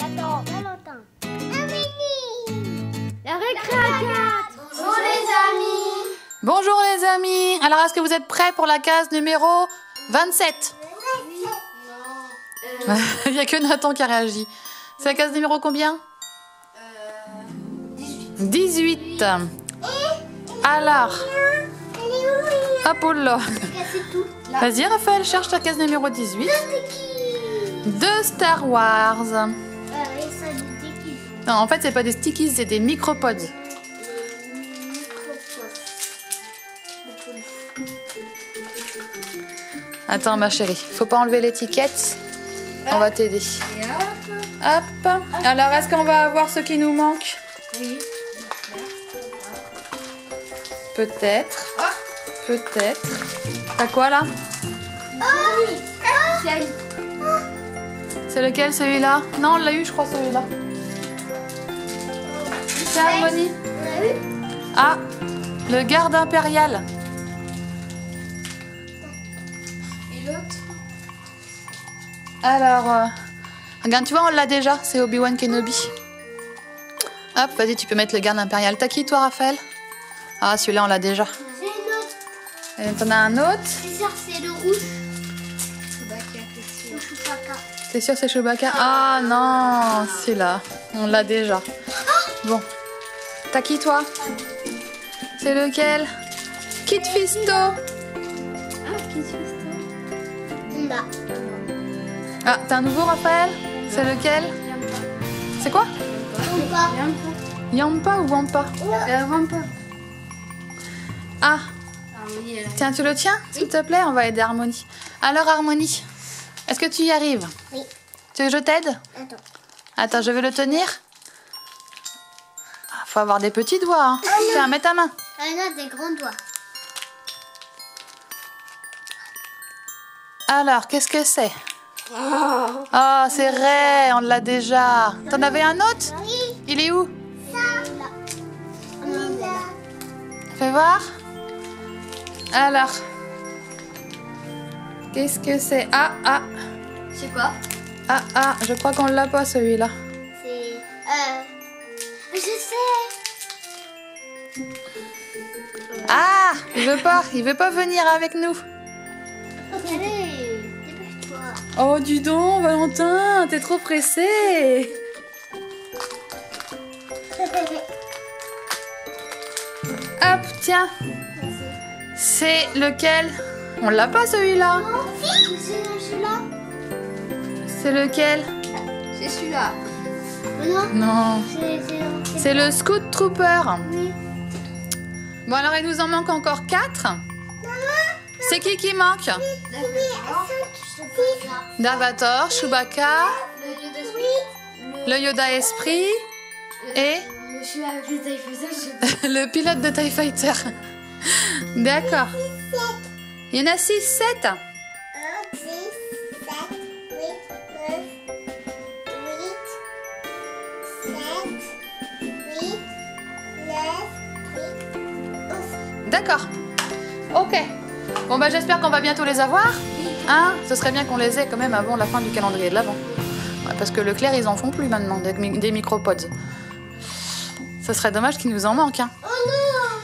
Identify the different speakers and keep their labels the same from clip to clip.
Speaker 1: Nathan. Valentin. Amélie. La récré à 4. Bonjour les amis.
Speaker 2: Bonjour les amis. Alors est-ce que vous êtes prêts pour la case numéro 27 Il n'y a que Nathan qui a réagi. C'est la case numéro combien? 18. Alors, hop oh là. Vas-y Raphaël, cherche ta case numéro 18. De Star Wars. Non, en fait, c'est pas des stickies, c'est des micropods. Attends, ma chérie, faut pas enlever l'étiquette. On va t'aider. Hop. Alors, est-ce qu'on va avoir ce qui nous manque?
Speaker 1: Oui.
Speaker 2: Peut-être. Peut-être. T'as quoi là? C'est lequel celui-là? Non, on l'a eu, je crois, celui-là. Ah, le garde impérial.
Speaker 1: Et l'autre?
Speaker 2: Alors, euh, regarde, tu vois, on l'a déjà, c'est Obi-Wan Kenobi. Hop, vas-y, tu peux mettre le garde impérial. T'as qui, toi, Raphaël? Ah, celui-là, on l'a déjà.
Speaker 1: C'est une autre.
Speaker 2: T'en as un autre?
Speaker 1: C'est ça, c'est le rouge. Chewbacca, c'est sûr? Chewbacca.
Speaker 2: T'es sûr, c'est Chewbacca? Ah non, celui-là, on l'a déjà. Bon, t'as qui, toi C'est lequel Kit Fisto
Speaker 1: Ah, Bah.
Speaker 2: Ah, t'as un nouveau, Raphaël C'est lequel C'est quoi
Speaker 1: Bah.
Speaker 2: Yampa ou Wampa
Speaker 1: Wampa.
Speaker 2: Ah, tiens, tu le tiens, s'il te plaît On va aider Harmonie. Alors, Harmonie, est-ce que tu y arrives
Speaker 1: Oui.
Speaker 2: Tu veux que je t'aide
Speaker 1: Attends.
Speaker 2: Attends, je vais le tenir. Ah, faut avoir des petits doigts. hein. Tiens, mets ta main.
Speaker 1: Elle a des grands doigts.
Speaker 2: Alors, qu'est-ce que c'est? Oh, c'est vrai, on l'a déjà. T'en avais un autre?
Speaker 1: Oui.
Speaker 2: Il est où?
Speaker 1: Ça. Là.
Speaker 2: Fais voir. Alors, qu'est-ce que c'est? Ah, ah,
Speaker 1: C'est quoi?
Speaker 2: Ah, ah, je crois qu'on l'a pas celui-là.
Speaker 1: C'est. Euh. Je sais.
Speaker 2: Ah, il veut pas, il veut pas venir avec nous.
Speaker 1: Allez, dépêche-toi.
Speaker 2: Oh, dis donc, Valentin, t'es trop pressé. Hop, tiens, c'est lequel? On l'a pas celui-là.
Speaker 1: C'est celui-là.
Speaker 2: C'est lequel?
Speaker 1: C'est celui-là. Non,
Speaker 2: Non,
Speaker 1: c'est.
Speaker 2: le Scout Trooper.
Speaker 1: Oui.
Speaker 2: Bon, alors il nous en manque encore 4. C'est qui qui manque Davator, Chewbacca, le Yoda Esprit et le pilote de TIE Fighter. D'accord. Il y en a 6, 7. D'accord. Ok. Bon, bah j'espère qu'on va bientôt les avoir. Hein Ce serait bien qu'on les ait quand même avant la fin du calendrier de l'Avent. Ouais, parce que Leclerc, ils en font plus maintenant, des, mi- des micropods. Ce serait dommage qu'il nous en manque. Hein.
Speaker 1: Oh non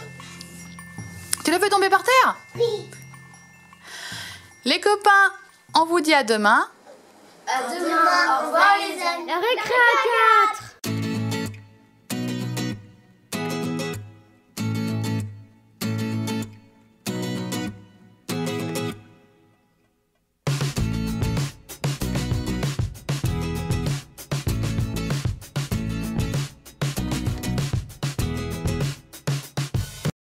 Speaker 2: Tu l'as fait tomber par terre?
Speaker 1: Oui.
Speaker 2: Les copains, on vous dit à demain.
Speaker 1: À demain. Au revoir les amis. La récré